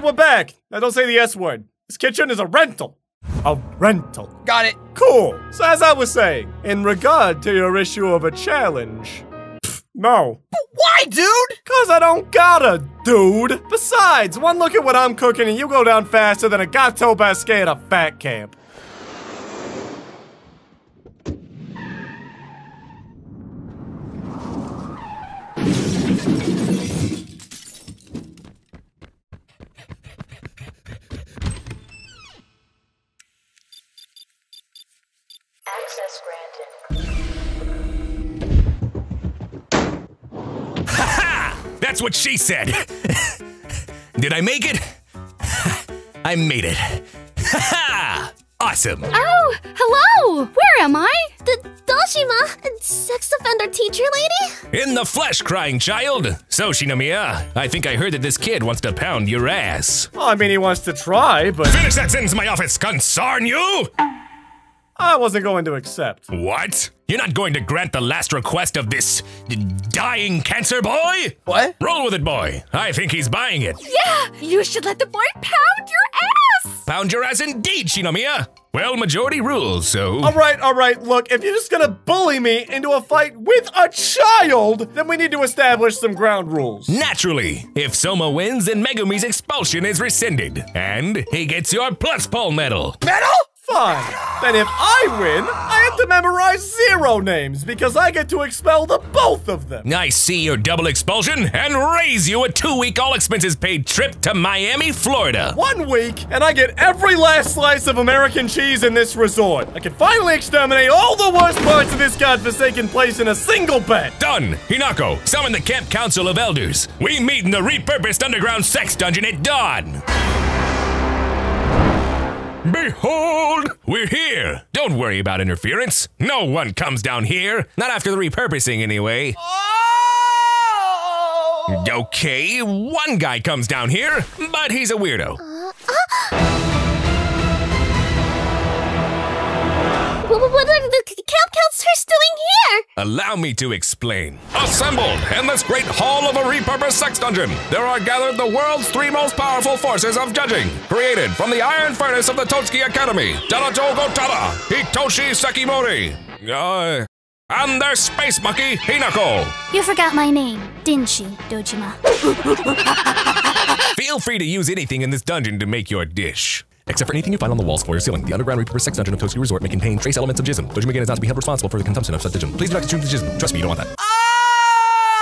right, we're back. Now don't say the S word. This kitchen is a rental. A rental. Got it. Cool. So as I was saying, in regard to your issue of a challenge, pff, no. Why, dude? Cause I don't gotta, dude. Besides, one look at what I'm cooking and you go down faster than a gâteau basque at a fat camp. That's what she said. Did I make it? I made it. awesome. Oh, hello! Where am I? The Dojima, sex offender teacher lady? In the flesh, crying child. So, Shinomiya, I think I heard that this kid wants to pound your ass. Well, I mean, he wants to try, but Finish that sentence in my office, concern you! I wasn't going to accept. What? You're not going to grant the last request of this dying cancer boy? What? Roll with it, boy. I think he's buying it. Yeah, you should let the boy pound your ass! Pound your ass indeed, Shinomiya. Well, majority rules, so. All right, all right, look, if you're just gonna bully me into a fight with a child, then we need to establish some ground rules. Naturally, if Soma wins, then Megumi's expulsion is rescinded, and he gets your Pluspol medal. Metal? Fine. Then if I win, I have to memorize zero names because I get to expel the both of them. I see your double expulsion and raise you a two-week all-expenses-paid trip to Miami, Florida. One week, and I get every last slice of American cheese in this resort. I can finally exterminate all the worst parts of this godforsaken place in a single bet. Done. Hinako, summon the Camp Council of Elders. We meet in the repurposed underground sex dungeon at dawn. Behold, we're here. Don't worry about interference. No one comes down here. Not after the repurposing, anyway. Oh! Okay, one guy comes down here, but he's a weirdo. Uh, uh. What, what are the camp counselors doing here? Allow me to explain. Assembled in this great hall of a repurposed sex dungeon, there are gathered the world's three most powerful forces of judging, created from the iron furnace of the Totsuki Academy, Donato Gotoda, Hitoshi Sekimori, uh, and their space monkey, Hinako. You forgot my name, didn't you, Dojima? Feel free to use anything in this dungeon to make your dish. Except for anything you find on the walls, floor, or ceiling, the underground repurposed sex dungeon of Totsuki Resort may contain trace elements of jism. Dojima again is not to be held responsible for the consumption of such jism. Please do not consume the jism. Trust me, you don't want that.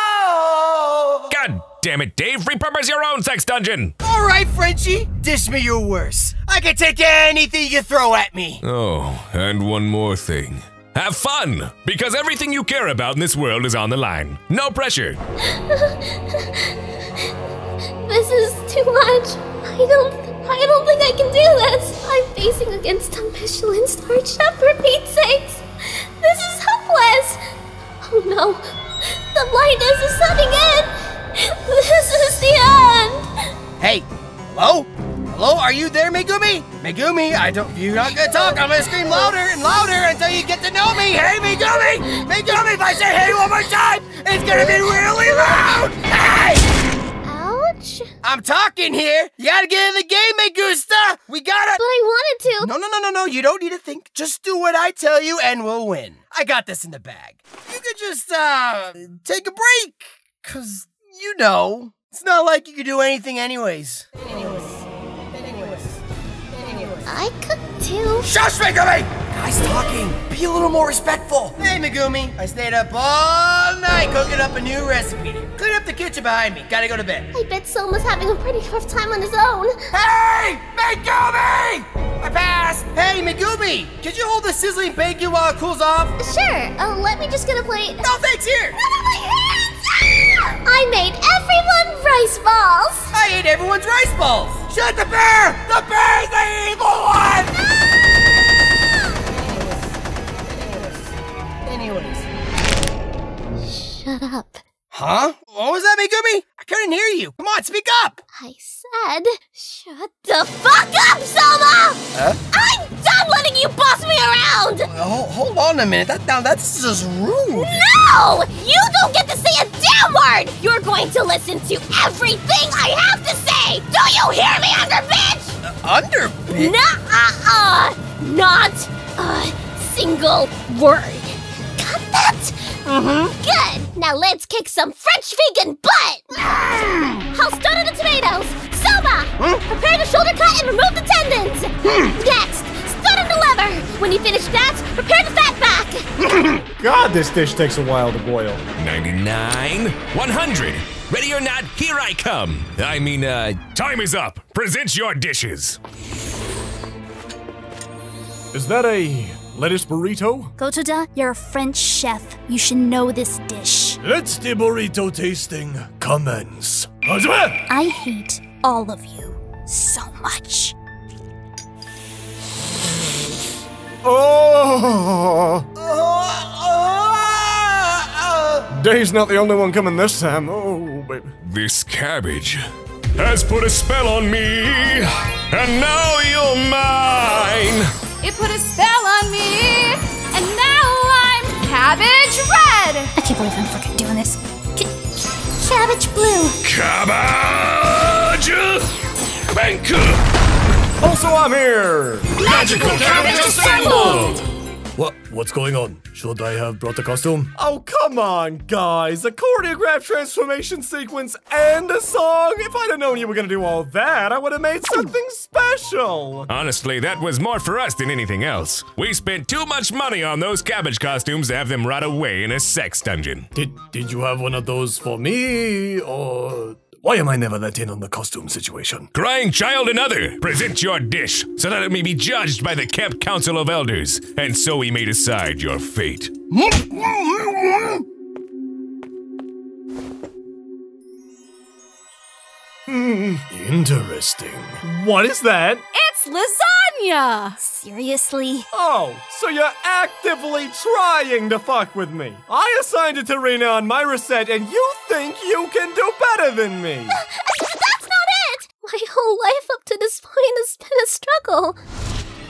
Oh! God damn it, Dave! Repurpose your own sex dungeon! All right, Frenchie, dish me your worst. I can take anything you throw at me. Oh, and one more thing. Have fun! Because everything you care about in this world is on the line. No pressure. This is too much. I don't. I don't think I can do this. I'm facing against a Michelin star chef for Pete's sakes. This is hopeless. Oh no, the blindness is setting in. This is the end. Hey, hello? Hello, are you there, Megumi? Megumi, I don't. You're not gonna talk. I'm gonna scream louder and louder until you get to know me. Hey, Megumi! Megumi, if I say hey one more time, it's gonna be really loud. Hey! I'm talking here. You gotta get in the game, Megusta. We gotta. But I wanted to. No, no, no, no, no. You don't need to think. Just do what I tell you and we'll win. I got this in the bag. You could just, uh, take a break. Cause, you know, it's not like you could do anything anyways. Anyways. Anyways. Anyways. I could too. Shush, Megumi! Guys talking. Be a little more respectful. Hey, Megumi. I stayed up all night cooking up a new recipe. Clean up the kitchen behind me. Gotta go to bed. I bet Soma's having a pretty rough time on his own. Hey! Megumi! I passed! Hey, Megumi! Could you hold the sizzling bacon while it cools off? Sure. Uh, let me just get a plate. No, thanks, here! Not on my hands! Ah! I made everyone rice balls. I ate everyone's rice balls! Shut the bear! The bear's the evil Huh? What was that, Megumi? I couldn't hear you. Come on, speak up! I said, shut the fuck up, Soma! Huh? I'm done letting you boss me around! Hold, hold on a minute. That now that's just rude. No! You don't get to say a damn word! You're going to listen to everything I have to say! do you hear me, under bitch? Uh, under bitch? Nuh-uh, not a single word. Got that? Mm-hmm. Good. Now let's kick some French vegan butt. I'll start on the tomatoes. Selma, prepare the shoulder cut and remove the tendons. Next, start on the lever. When you finish that, prepare the fat back. God, this dish takes a while to boil. 99, 100. Ready or not, here I come. I mean, uh, time is up. Present your dishes. Is that a lettuce burrito? Gotoda, you're a French chef. You should know this dish. Let's the burrito tasting commence. I hate all of you so much. Oh! Dave's not the only one coming this time. Oh, baby. This cabbage has put a spell on me, and now you're mine. It put a spell on me, and now I'm cabbage red. I can't believe I'm fucking doing this. C- cabbage blue. Cabbage! Bank! Also, I'm here. Magical cabbage assembled! What? What's going on? Should I have brought the costume? Oh, come on, guys. A choreographed transformation sequence and a song? If I'd have known you were gonna do all that, I would have made something special. Honestly, that was more for us than anything else. We spent too much money on those cabbage costumes to have them rot away in a sex dungeon. Did Did you have one of those for me, or why am I never let in on the costume situation? Crying child and other, present your dish so that it may be judged by the Camp Council of Elders, and so we may decide your fate. Hmm, interesting. What is that? It's lasagna. Seriously? Oh, so you're actively trying to fuck with me. I assigned it to Rena on my reset, and you think you can do better than me. That's not it. My whole life up to this point has been a struggle.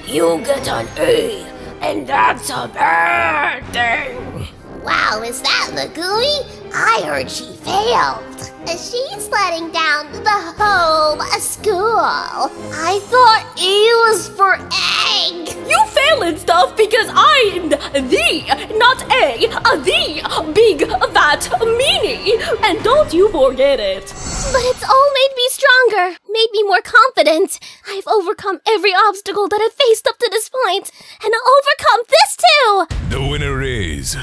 You get an A, and that's a bad thing. Wow, is that Magui? I heard she failed. She's letting down the whole school. I thought E was for egg. You fail in stuff because I'm the, not a, a the big fat meanie. And don't you forget it. But it's all made me stronger, made me more confident. I've overcome every obstacle that I've faced up to this point, and I'll overcome this too. The winner is.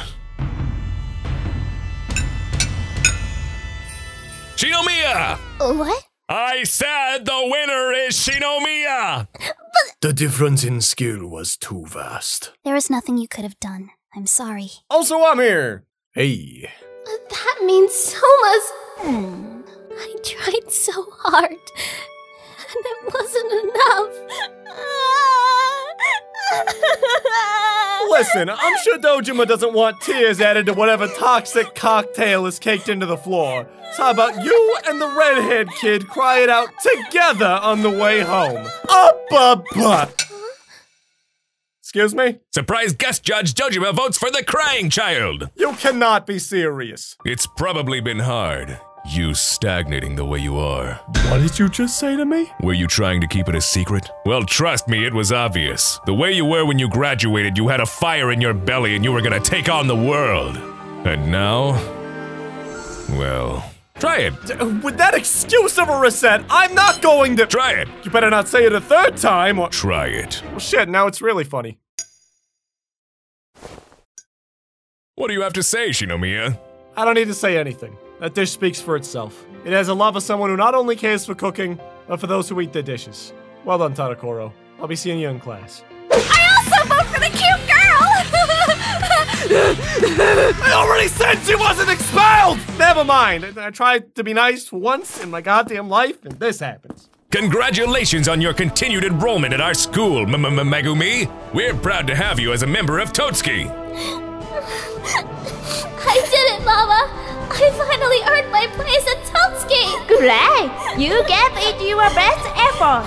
Shinomiya! What? I said the winner is Shinomiya! The difference in skill was too vast. There is nothing you could have done. I'm sorry. Also, I'm here. Hey. That means so much. Hmm. I tried so hard, and it wasn't enough. Listen, I'm sure Dojima doesn't want tears added to whatever toxic cocktail is caked into the floor. So how about you and the redhead kid cry it out together on the way home? Up a butt. Excuse me? Surprise guest judge Dojima votes for the crying child! You cannot be serious. It's probably been hard. You stagnating the way you are. What did you just say to me? Were you trying to keep it a secret? Well, trust me, it was obvious. The way you were when you graduated, you had a fire in your belly and you were gonna take on the world. And now? Well, try it. With that excuse of a reset, I'm not going to. Try it. You better not say it a third time or. Try it. Well, shit, now it's really funny. What do you have to say, Shinomiya? I don't need to say anything. That dish speaks for itself. It has a love of someone who not only cares for cooking, but for those who eat their dishes. Well done, Tadokoro. I'll be seeing you in class. I also vote for the cute girl. I already said she wasn't expelled! Never mind. I I tried to be nice once in my goddamn life, and this happens. Congratulations on your continued enrollment at our school, M M M Megumi. We're proud to have you as a member of Totsuki. I did it, Mama. I finally earned my place at Totsuki. Great. You gave it your best effort.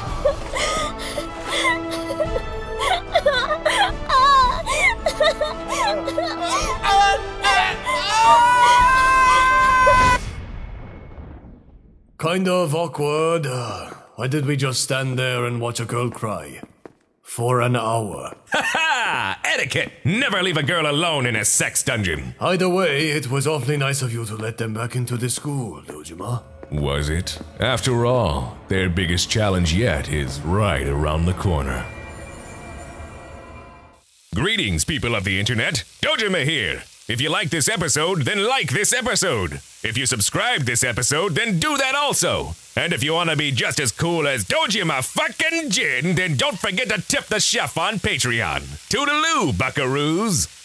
kind of awkward. Uh, why did we just stand there and watch a girl cry? For an hour. Etiquette! Never leave a girl alone in a sex dungeon. Either way, it was awfully nice of you to let them back into the school, Dojima. Was it? After all, their biggest challenge yet is right around the corner. Greetings, people of the internet. Dojima here. If you like this episode, then like this episode. If you subscribe this episode, then do that also. And if you want to be just as cool as Dojima fucking Gin, then don't forget to tip the chef on Patreon. Toodaloo, buckaroos.